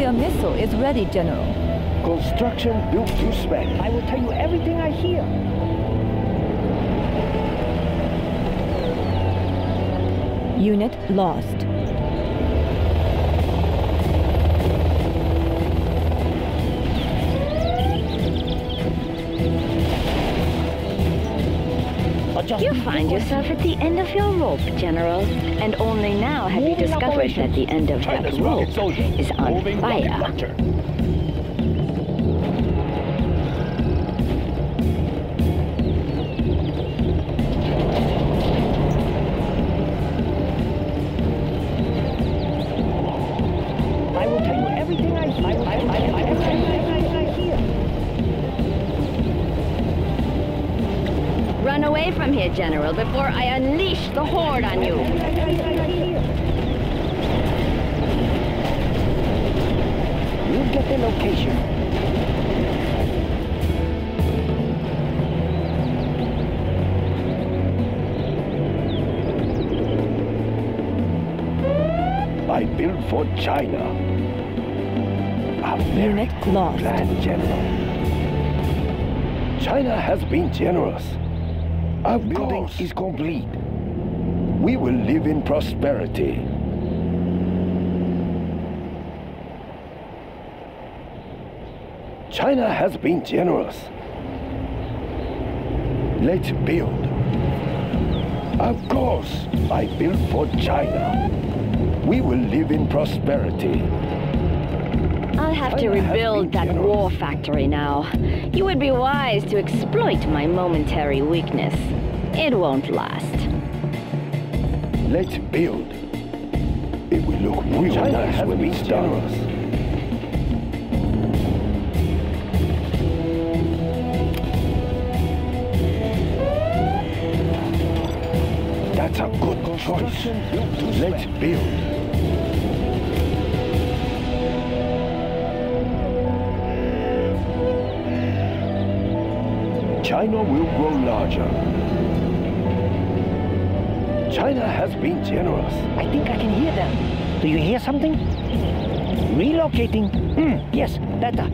nuclear missile is ready, General. Construction built to spec. I will tell you everything I hear. Unit lost. You find yourself at the end of your rope, General. And only now have you discovered that the end of that rope is on fire. Run away from here, General, before I unleash the horde on you. We'll get the location. I built for China. A very Unit good lost. plan, General. China has been generous. Our building is complete. We will live in prosperity. China has been generous. Let's build. Of course, I built for China. We will live in prosperity. I'll have to rebuild that war factory now. You would be wise to exploit my momentary weakness. It won't last. Let's build. It will look real China nice when it's done. That's a good choice. Let's build. China will grow larger. China has been generous. I think I can hear them. Do you hear something? Relocating. Hmm, yes, better.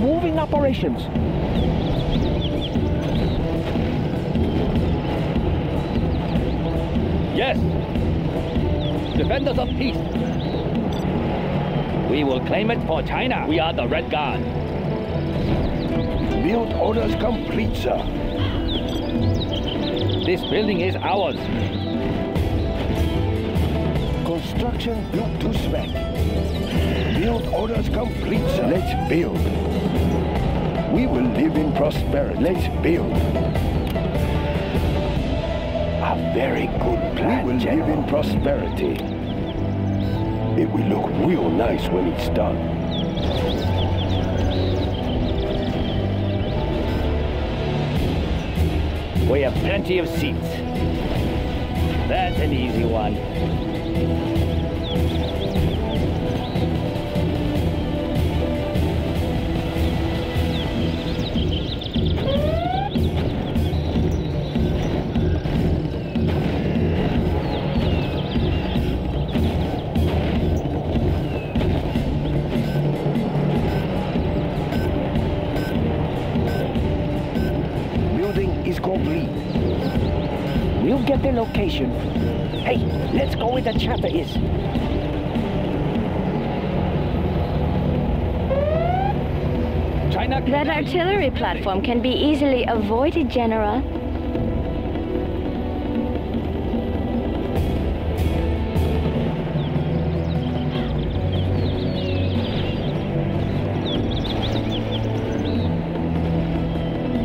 Moving operations. Yes. Defenders of peace. We will claim it for China. We are the Red Guard. Build orders complete, sir. This building is ours. Construction built to spec. Build orders complete, sir. Let's build. We will live in prosperity. Let's build. A very good plan. We will live in prosperity. It will look real nice when it's done. We have plenty of seats. That's an easy one. Get the location. Hey, let's go where the chopper is. China That artillery platform can be easily avoided, General.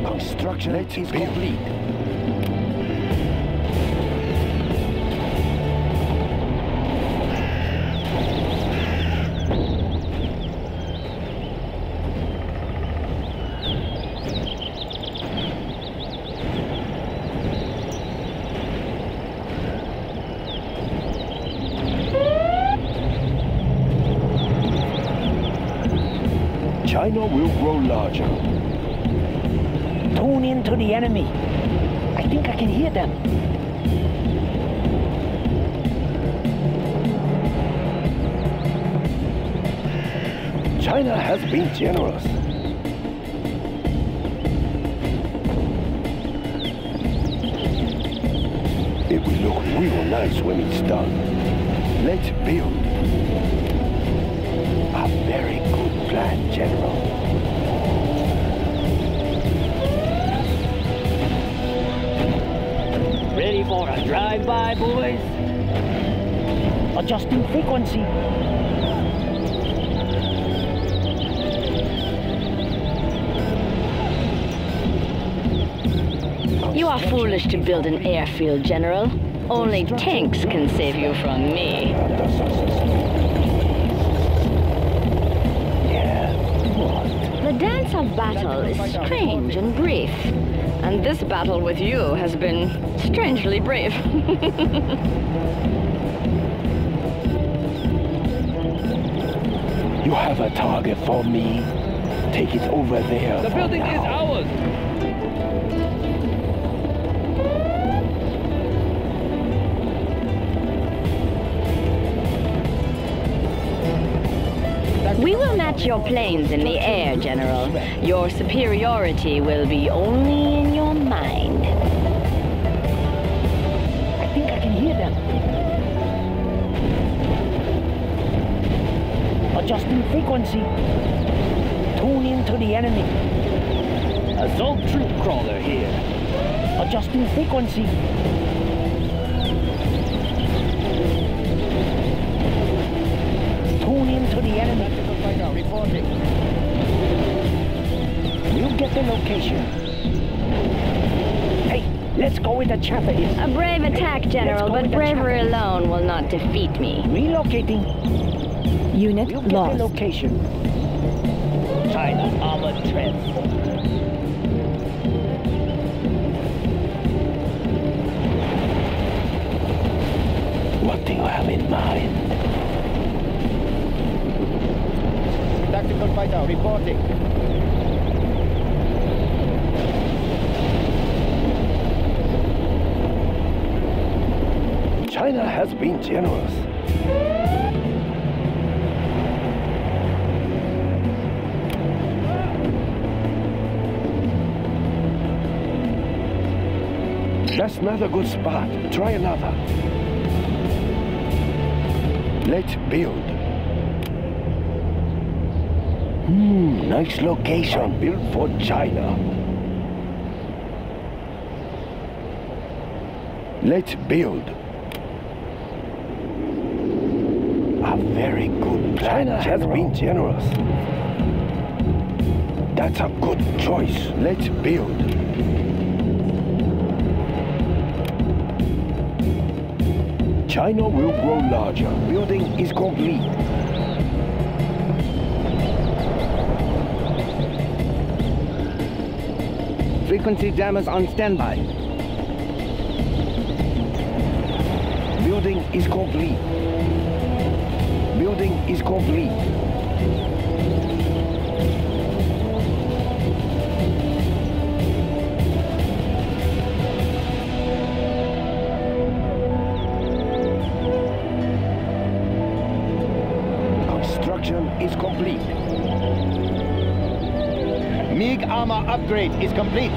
Construction is complete. China will grow larger. Tune in to the enemy. I think I can hear them. China has been generous. It will look real nice when it's done. Let's build. A very good plan, General. Ready for a drive-by, boys? Adjusting frequency. You are foolish to build an airfield, General. Only tanks can save you from me. The dance of battle is strange and brief. And this battle with you has been strangely brief. You have a target for me. Take it over there. The for building is ours. We will match your planes in the air, General. Your superiority will be only in your mind. I think I can hear them. Adjusting frequency. Tune in to the enemy. Assault troop crawler here. Adjusting frequency. Tune in to the enemy. We'll get the location. Hey, let's go with the chopper. It's A brave attack, General, but bravery chopper. alone will not defeat me. relocating. Unit We'll get the lost. location. China armored trench. What do you have in mind? Reporting. China has been generous. That's not a good spot. Try another. Let's build. Hmm, nice location. Built for China. Let's build. A very good plan. China has been generous. That's a good choice. Let's build. China will grow larger. Building is complete. Frequency jammers on standby. Building is complete. Building is complete. MiG armor upgrade is complete.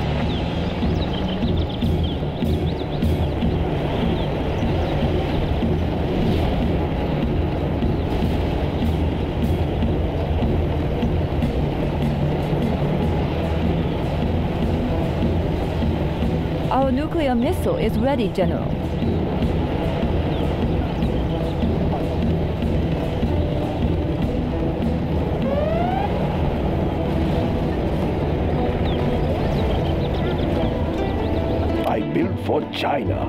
Our nuclear missile is ready, General. For China.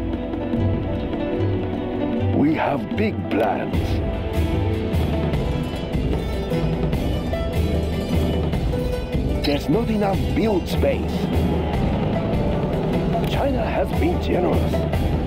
We have big plans. There's not enough build space. China has been generous.